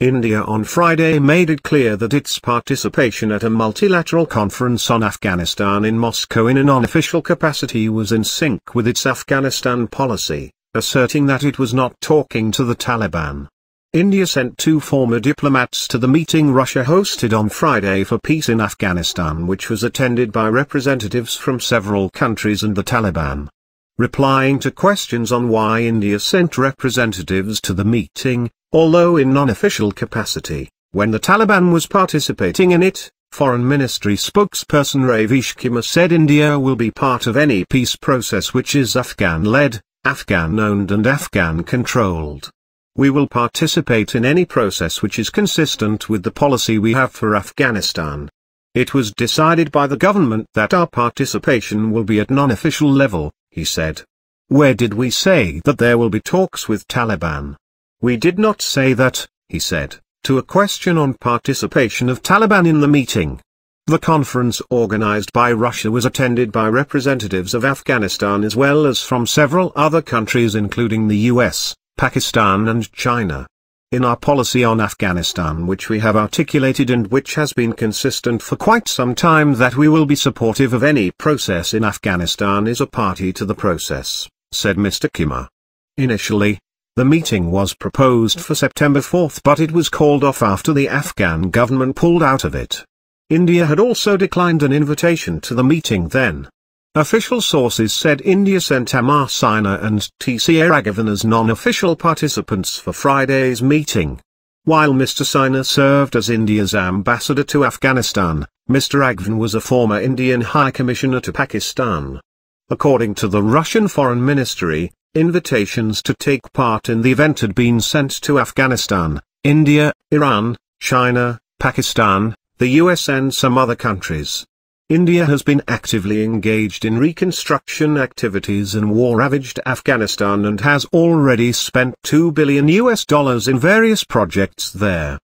India on Friday made it clear that its participation at a multilateral conference on Afghanistan in Moscow in an non-official capacity was in sync with its Afghanistan policy, asserting that it was not talking to the Taliban. India sent two former diplomats to the meeting Russia hosted on Friday for peace in Afghanistan which was attended by representatives from several countries and the Taliban. Replying to questions on why India sent representatives to the meeting, although in non-official capacity, when the Taliban was participating in it, Foreign Ministry spokesperson Ravish Kumar said India will be part of any peace process which is Afghan-led, Afghan-owned and Afghan-controlled. We will participate in any process which is consistent with the policy we have for Afghanistan. It was decided by the government that our participation will be at non-official level, he said. Where did we say that there will be talks with Taliban? We did not say that, he said, to a question on participation of Taliban in the meeting. The conference organized by Russia was attended by representatives of Afghanistan as well as from several other countries including the US, Pakistan and China. In our policy on Afghanistan which we have articulated and which has been consistent for quite some time that we will be supportive of any process in Afghanistan is a party to the process, said Mr. Kumar. Initially, the meeting was proposed for September 4 but it was called off after the Afghan government pulled out of it. India had also declined an invitation to the meeting then. Official sources said India sent Amar Sinha and T.C. Raghavan as non-official participants for Friday's meeting. While Mr. Sinha served as India's ambassador to Afghanistan, Mr. Raghavan was a former Indian High Commissioner to Pakistan. According to the Russian Foreign Ministry, invitations to take part in the event had been sent to Afghanistan, India, Iran, China, Pakistan, the US and some other countries. India has been actively engaged in reconstruction activities in war-ravaged Afghanistan and has already spent 2 billion US dollars in various projects there.